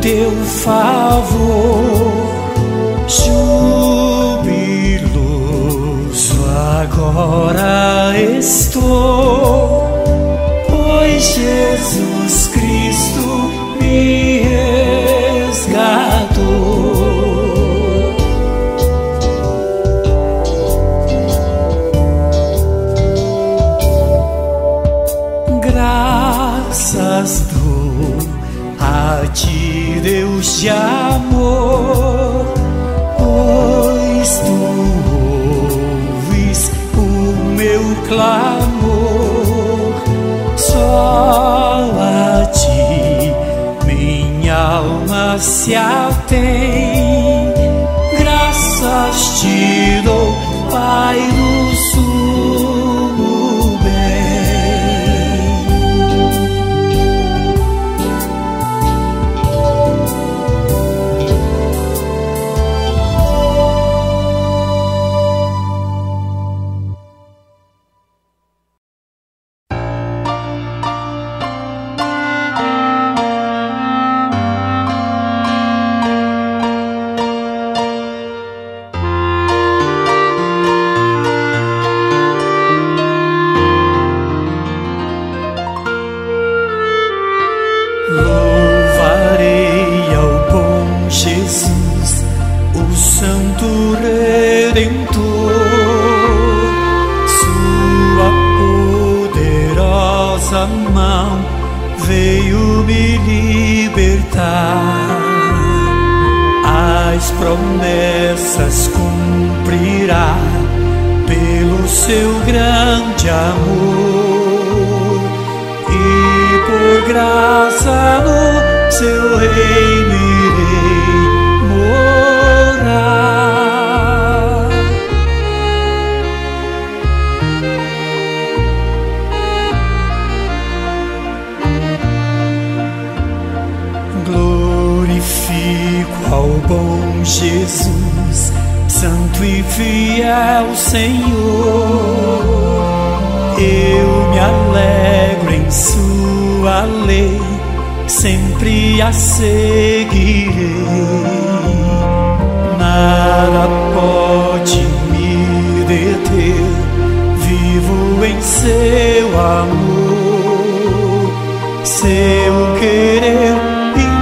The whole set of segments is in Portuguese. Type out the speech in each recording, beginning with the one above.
teu favor. Jubiloso agora estou. gracias. te amor e por graça no seu reino irei morar. Glorifico ao bom Jesus, Santo e fiel Senhor alegro em sua lei, sempre a seguirei. Nada pode me deter, vivo em seu amor, seu querer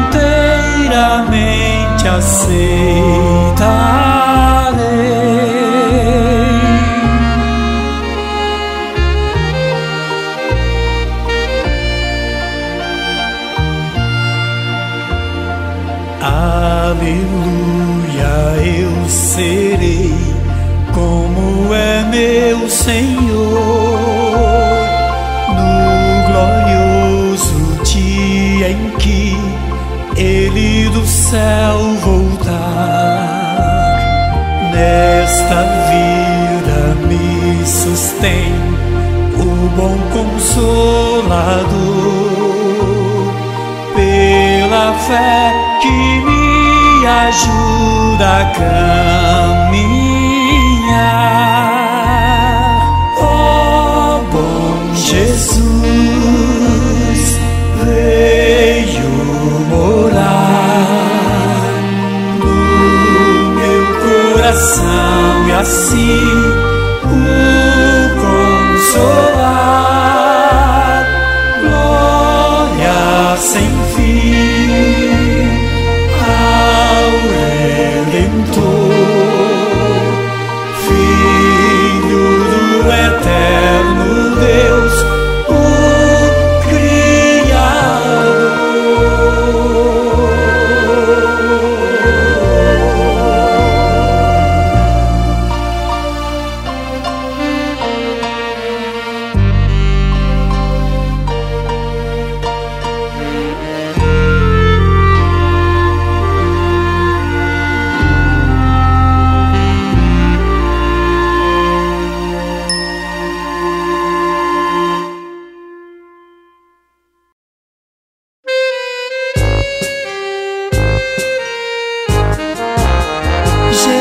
inteiramente aceitar. coração e assim o consolar. Glória sem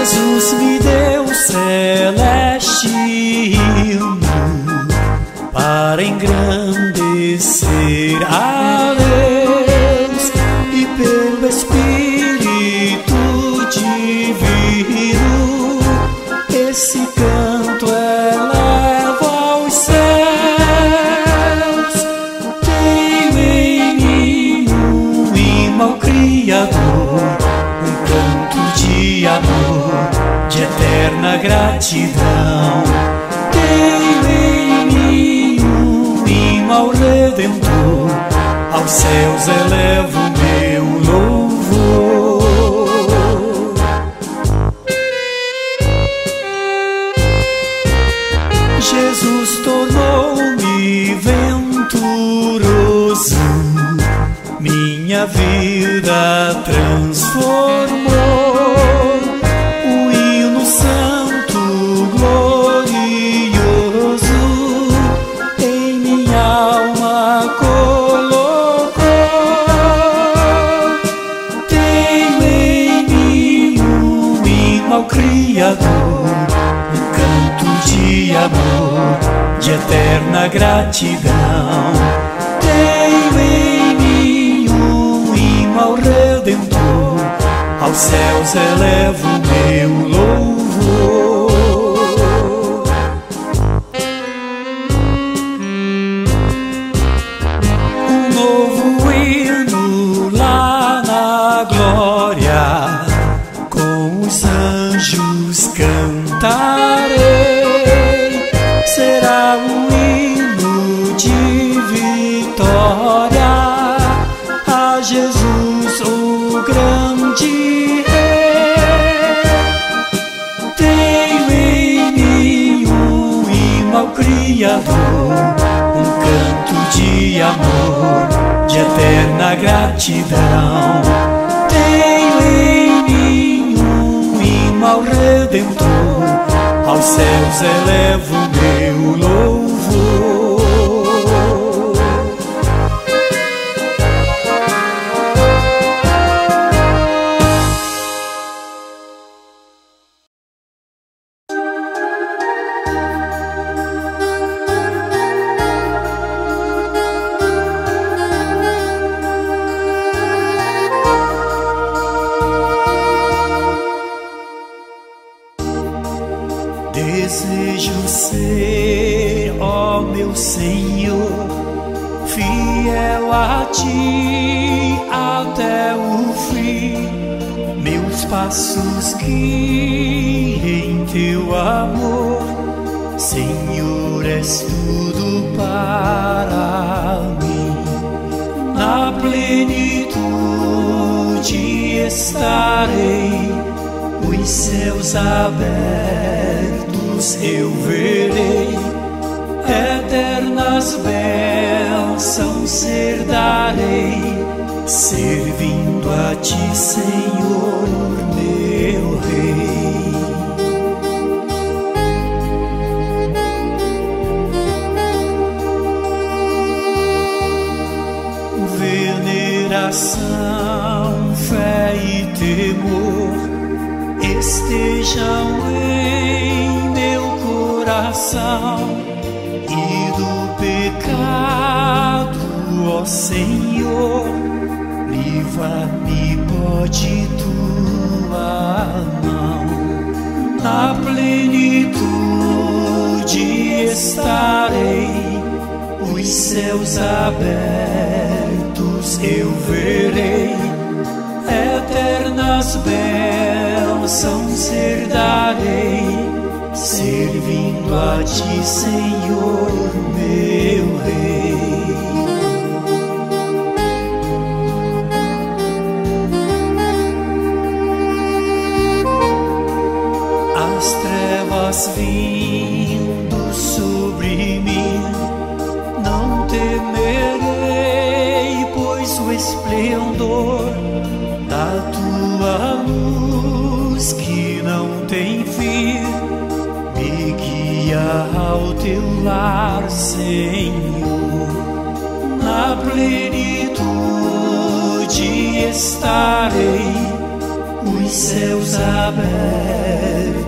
Jesus me deu celeste hino para engrandecer. a gratidão. Tenho em mim um hino ao Redentor, aos céus elevo meu louvor. Jesus tornou-me venturoso, minha vida transformou. Eterna gratidão. Tenho em mim um ao Redentor, aos céus elevo amor, de eterna gratidão. Tenho em mim um hino ao Redentor, aos céus elevo meu louvor. Desejo ser, ó meu Senhor, fiel a ti até o fim. Meus passos guiem em teu amor, Senhor, és tudo para mim. Na plenitude estarei os céus abertos eu verei, eternas bênçãos herdarei, servindo a ti, Senhor, meu Rei. Veneração, fé e temor estejam em coração e do pecado, ó Senhor, livra-me, pode tua mão. Na plenitude estarei, os céus abertos eu verei eternas bênçãos herdarei, servindo a ti, Senhor, meu Rei. As trevas vindo plenitude estarei, os céus abertos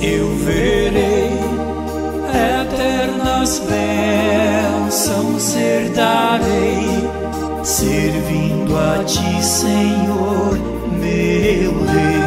eu verei eternas bênçãos herdarei, servindo a ti, Senhor, meu Rei.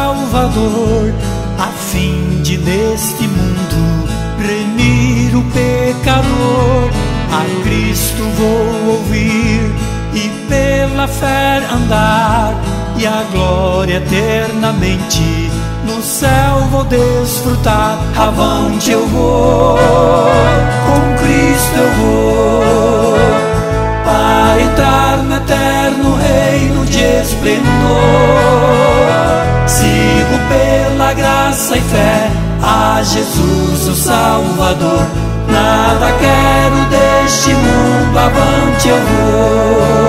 Salvador, a fim de neste mundo remir o pecador. A Cristo vou ouvir e pela fé andar, e a glória eternamente no céu vou desfrutar. Avante eu vou, com Cristo eu vou, para entrar no eterno reino de esplendor. Sigo pela graça e fé a Jesus o Salvador. Nada quero deste mundo, avante eu vou.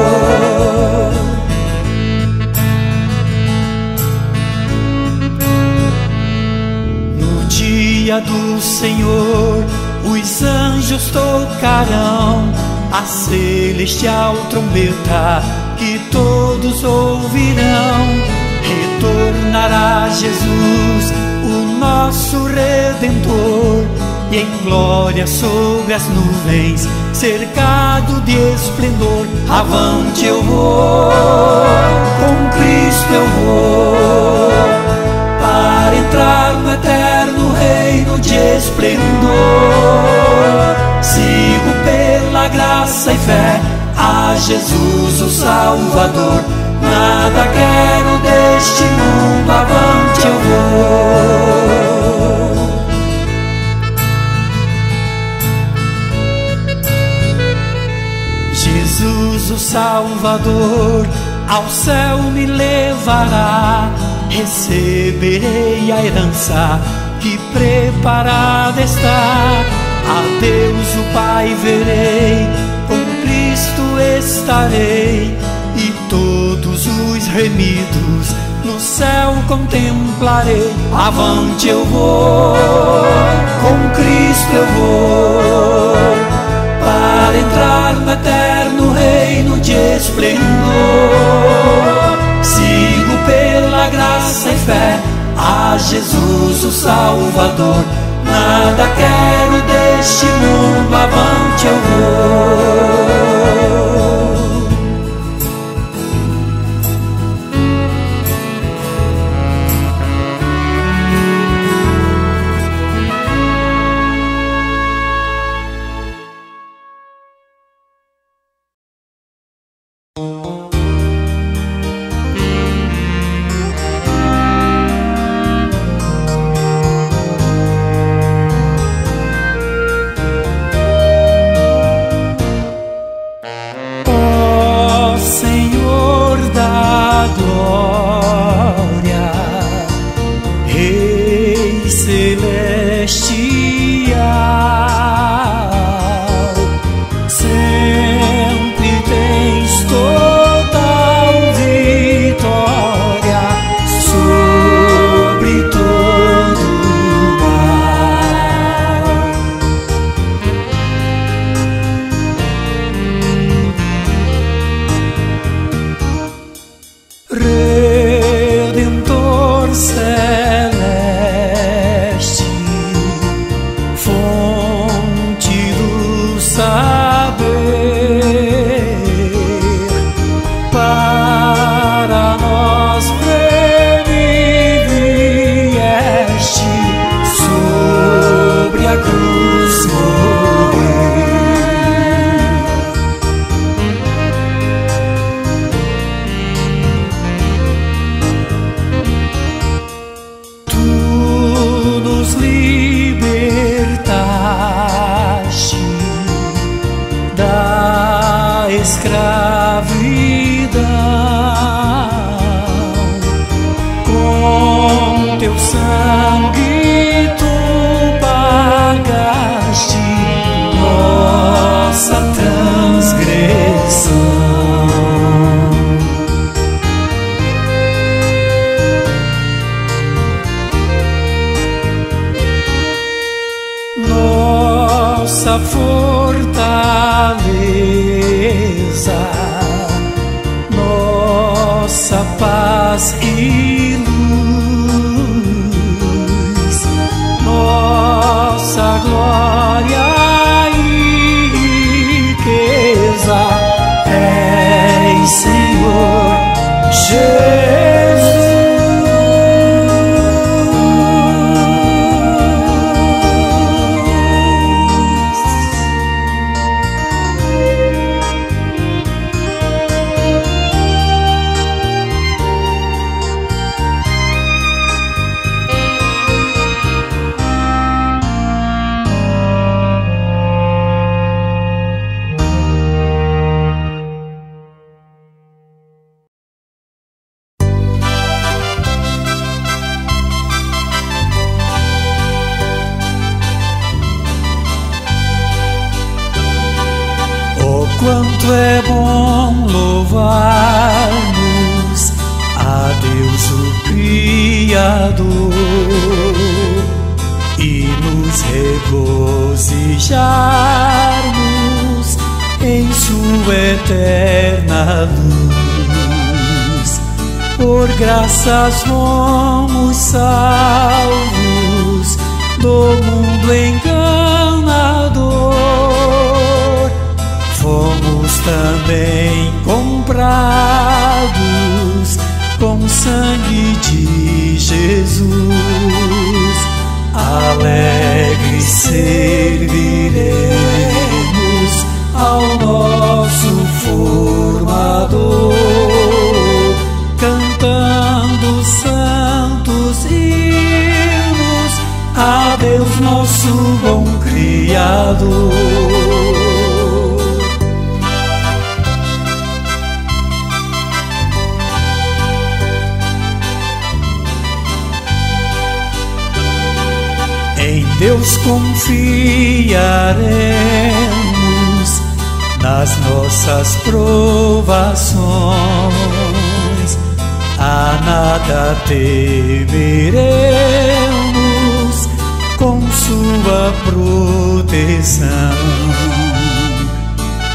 No dia do Senhor, os anjos tocarão a celestial trombeta que todos ouvirão retornará Jesus, o nosso Redentor, e em glória sobre as nuvens, cercado de esplendor, avante eu vou, com Cristo eu vou, para entrar no eterno reino de esplendor. Sigo pela graça e fé a Jesus, o Salvador Nada quero deste mundo, avante eu vou. Jesus, o Salvador, ao céu me levará. Receberei a herança que preparada está. A Deus o Pai verei, com Cristo estarei e todos os remidos no céu contemplarei. Avante eu vou, com Cristo eu vou, para entrar no eterno reino de esplendor. Sigo pela graça e fé a Jesus o Salvador. Nada quero deste mundo, avante eu vou. Criador e nos regozijarmos em Sua eterna luz. Por graças fomos salvos do mundo enganador. Fomos também comprados com sangue de Jesus. Alegres serviremos ao nosso formador, cantando santos hinos a Deus nosso bom Criador. Deus confiaremos nas nossas provações, a nada temeremos com Sua proteção.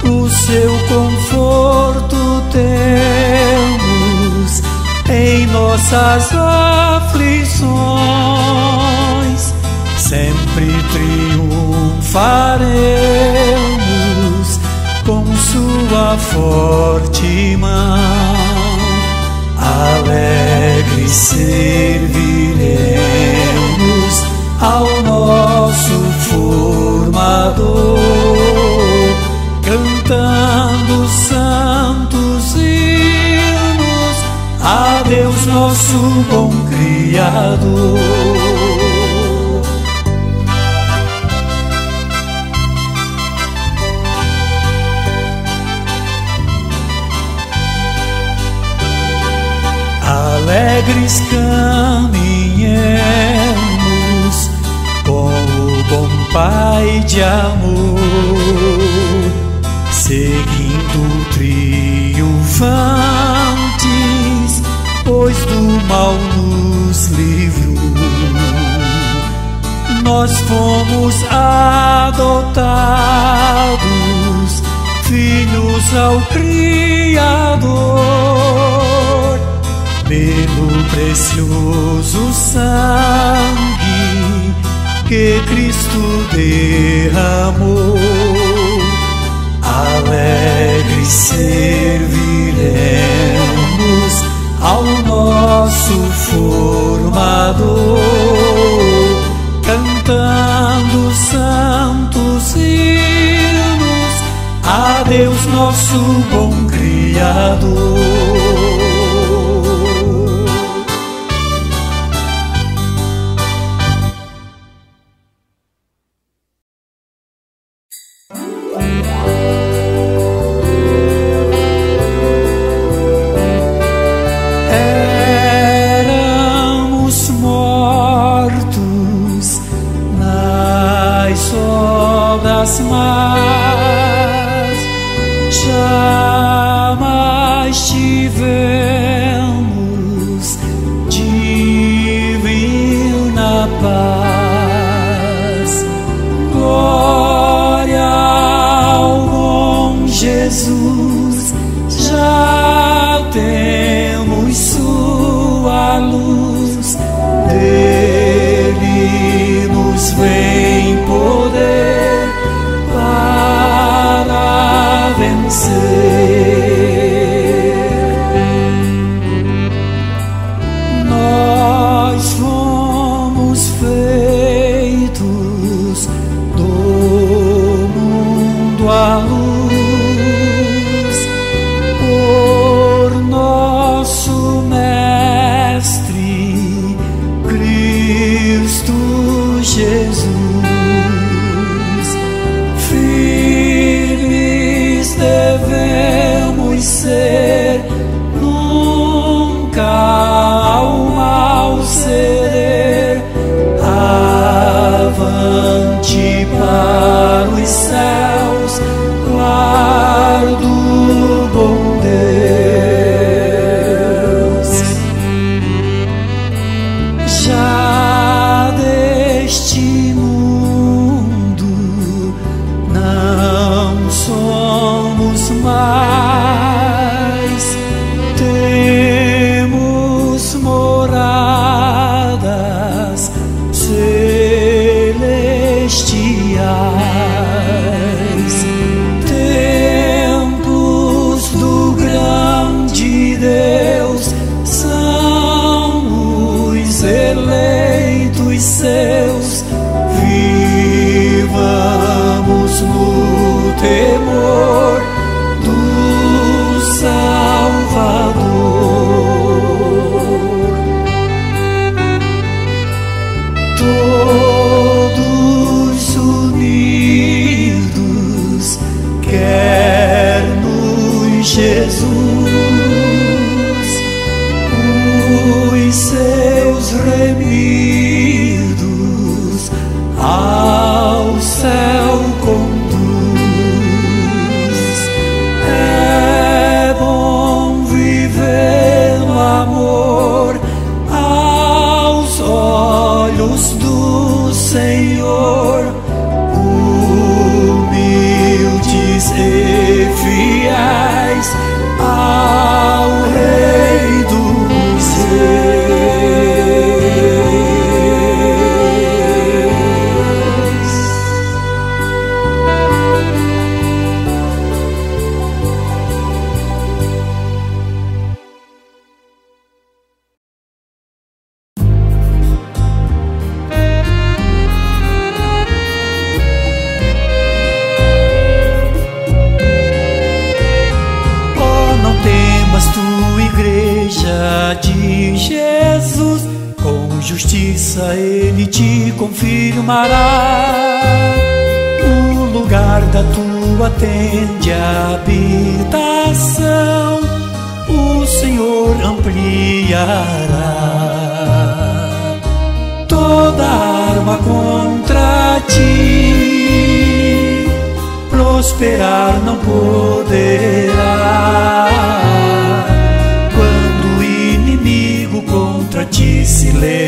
O seu conforto temos em nossas aflições sempre triunfaremos com Sua forte mão. Alegres serviremos ao nosso formador, cantando santos hinos a Deus nosso bom Criador. Alegres caminhemos com o bom Pai de amor, seguindo triunfantes, pois do mal nos livrou. Nós fomos adotados, filhos ao Criador pelo precioso sangue que Cristo derramou. Alegres serviremos ao nosso formador, cantando santos hinos a Deus nosso bom Criador. Jesus, já temos Sua luz, dele nos vem poder para vencer.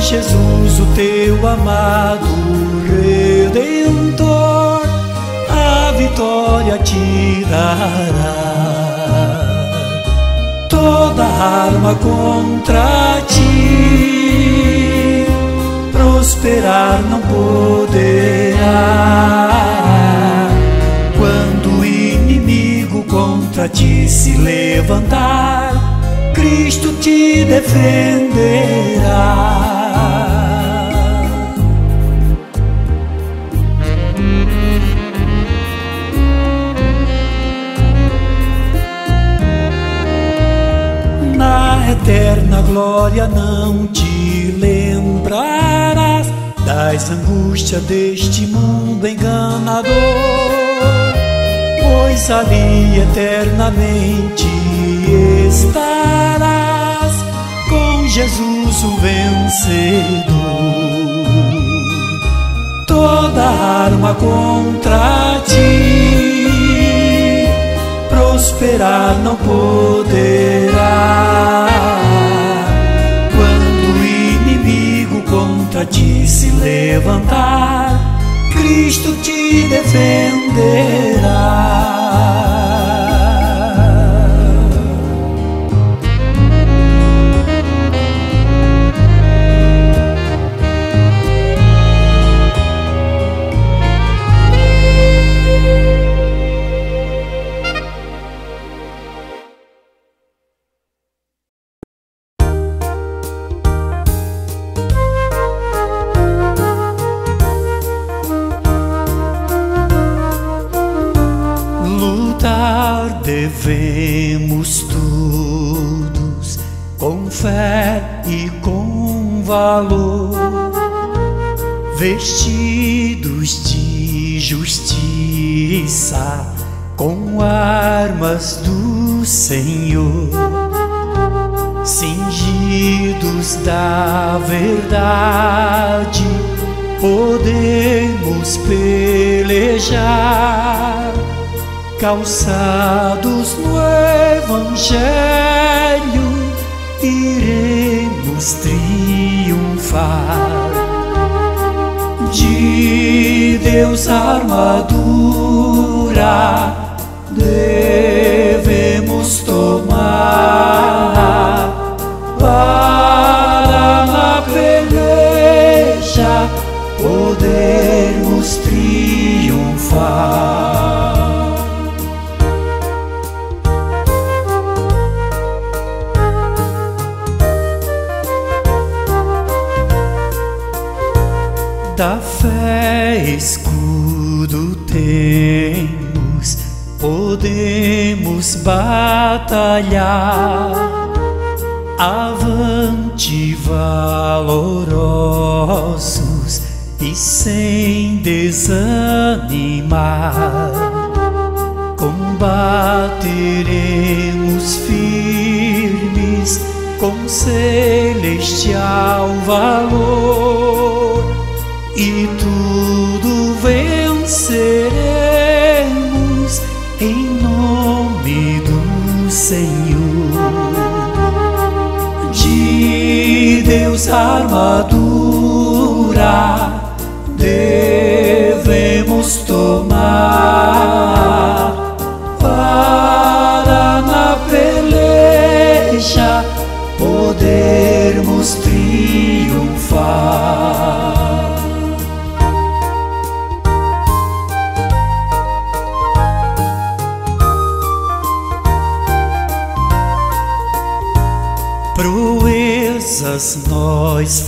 Jesus, o teu amado Redentor, a vitória te dará. Toda arma contra ti prosperar não poderá contra ti se levantar, Cristo te defenderá. Glória não te lembrarás das angústias deste mundo enganador pois ali eternamente estarás com Jesus o vencedor. Toda arma contra ti prosperar não poderá. Contra ti se levantar, Cristo te defenderá. Calçados no Evangelho, iremos triunfar. De Deus armadura devemos batalhar. Avante valorosos e sem desanimar, combateremos firmes com celestial valor e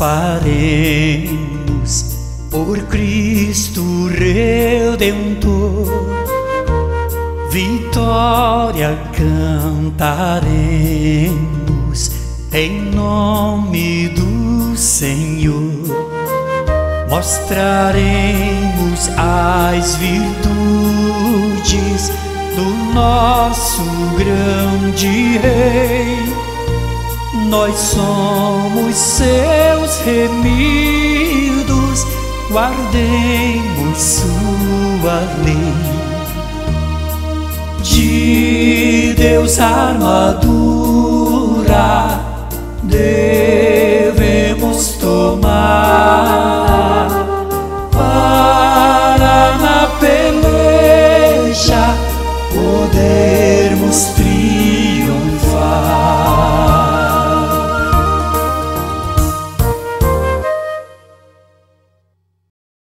faremos por Cristo Redentor. Vitória cantaremos em nome do Senhor. Mostraremos as virtudes do nosso grande Rei nós somos seus remidos, guardemos sua lei. De Deus armadura devemos tomar.